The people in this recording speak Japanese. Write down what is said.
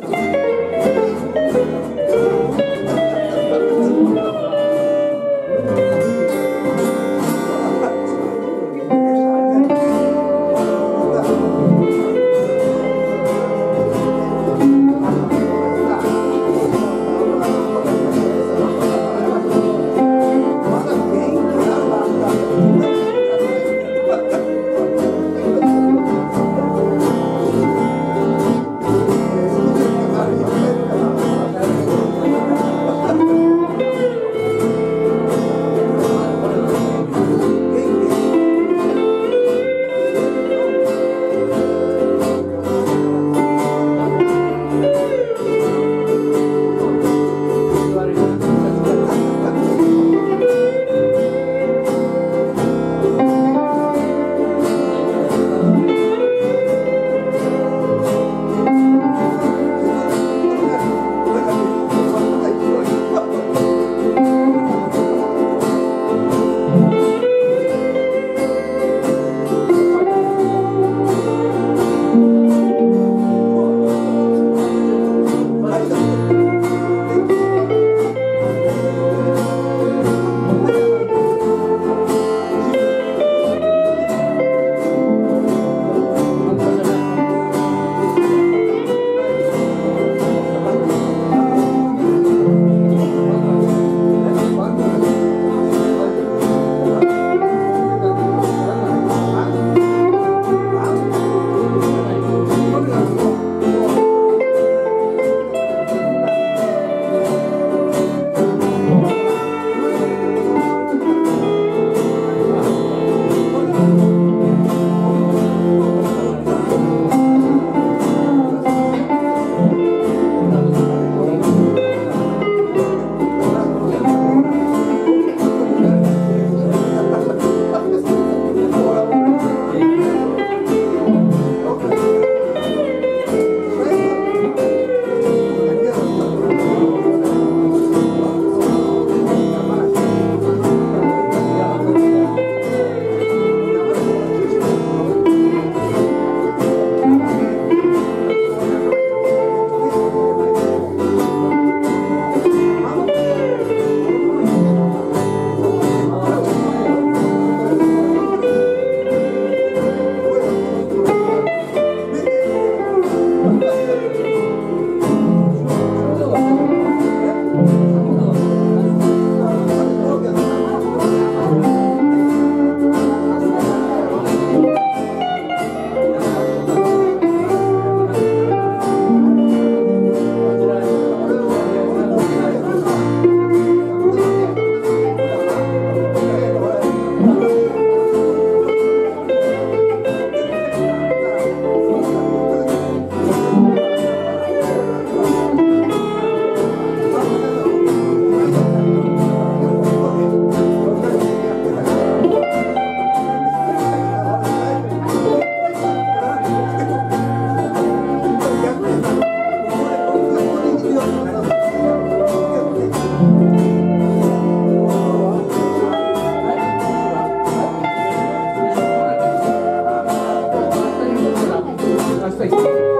Thank Lord. face.